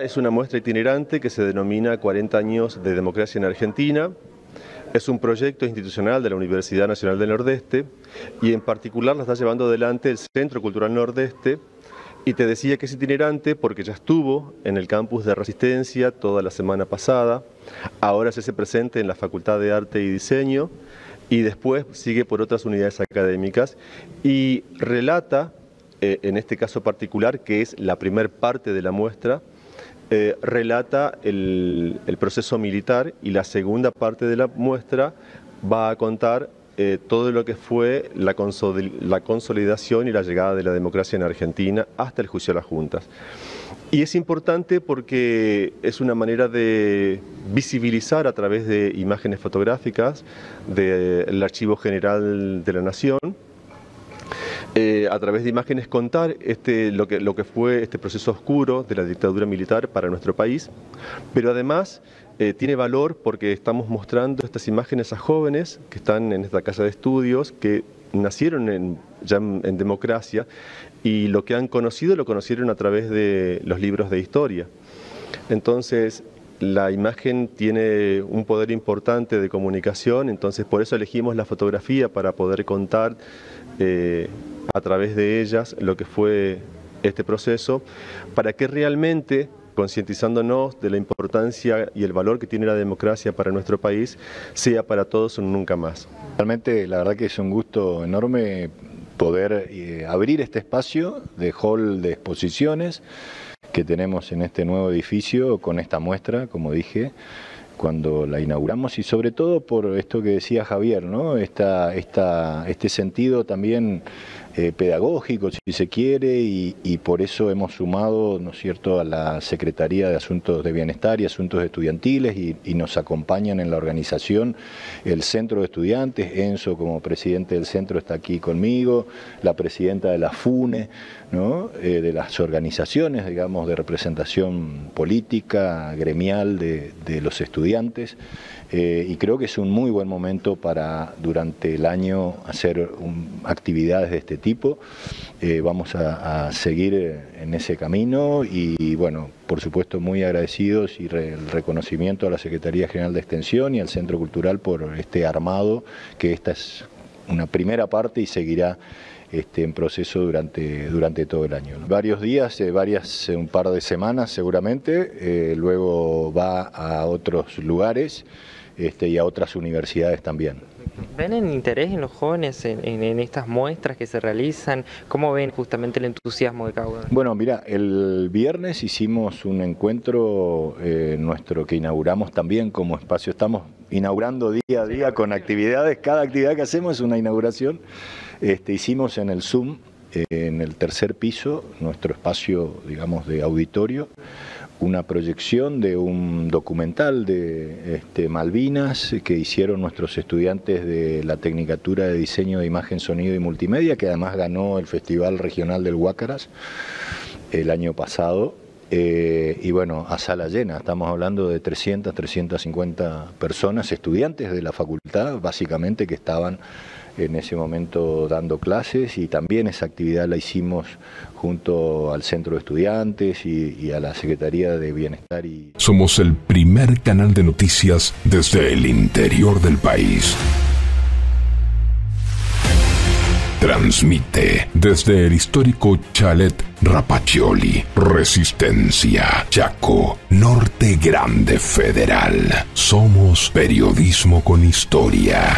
Es una muestra itinerante que se denomina 40 años de democracia en Argentina. Es un proyecto institucional de la Universidad Nacional del Nordeste y en particular la está llevando adelante el Centro Cultural Nordeste. Y te decía que es itinerante porque ya estuvo en el campus de Resistencia toda la semana pasada, ahora se hace presente en la Facultad de Arte y Diseño y después sigue por otras unidades académicas y relata, eh, en este caso particular, que es la primer parte de la muestra, eh, relata el, proceso militar y la segunda parte de la muestra va a contar eh, todo lo que fue la, la, consolidación y la llegada de la democracia en Argentina hasta el juicio a las juntas. Y es importante porque es una manera de visibilizar a través de imágenes fotográficas del Archivo General de la Nación, eh, a través de imágenes contar este, lo, que, lo que fue este proceso oscuro de la dictadura militar para nuestro país, pero además eh, tiene valor porque estamos mostrando estas imágenes a jóvenes que están en esta casa de estudios, que nacieron en, ya en democracia y lo que han conocido lo conocieron a través de los libros de historia. Entonces, la imagen tiene un poder importante de comunicación, entonces por eso elegimos la fotografía para poder contar eh, a través de ellas lo que fue este proceso, para que realmente concientizándonos de la importancia y el valor que tiene la democracia para nuestro país, sea para todos un nunca más. Realmente la verdad que es un gusto enorme poder eh, abrir este espacio de hall de exposiciones que tenemos en este nuevo edificio con esta muestra, como dije, cuando la inauguramos y sobre todo por esto que decía Javier, ¿no? Esta, esta, este sentido también eh, pedagógico, si se quiere, y, por eso hemos sumado, ¿no es cierto?, a la Secretaría de Asuntos de Bienestar y Asuntos Estudiantiles y, nos acompañan en la organización el Centro de Estudiantes, Enzo como presidente del centro está aquí conmigo, la presidenta de la FUNE, ¿no? Eh, de las organizaciones, digamos, de representación política, gremial de, de los estudiantes. Eh, y creo que es un muy buen momento para durante el año hacer actividades de este tipo. Eh, vamos a, seguir eh, en ese camino y bueno, por supuesto muy agradecidos y el reconocimiento a la Secretaría General de Extensión y al Centro Cultural por este armado, que esta es una primera parte y seguirá este, en proceso durante, durante todo el año. Varios días, varias, un par de semanas seguramente, luego va a otros lugares. Este, y a otras universidades también. ¿Ven el interés en los jóvenes en, estas muestras que se realizan? ¿Cómo ven justamente el entusiasmo de uno? Bueno, mira, el viernes hicimos un encuentro eh, nuestro que inauguramos también como espacio. Estamos inaugurando día a día con actividades. Cada actividad que hacemos es una inauguración. Este, hicimos en el Zoom, en el tercer piso, nuestro espacio, digamos, de auditorio una proyección de un documental de este, Malvinas que hicieron nuestros estudiantes de la Tecnicatura de Diseño de Imagen, Sonido y Multimedia, que además ganó el Festival Regional del Huácaras el año pasado. Eh, y bueno, a sala llena, estamos hablando de 300, 350 personas, estudiantes de la facultad, básicamente, que estaban en ese momento dando clases y también esa actividad la hicimos junto al Centro de Estudiantes y, a la Secretaría de Bienestar. Y... Somos el primer canal de noticias desde el interior del país. Transmite desde el histórico Chalet Rapaccioli, Resistencia, Chaco, Norte Grande Federal. Somos periodismo con historia.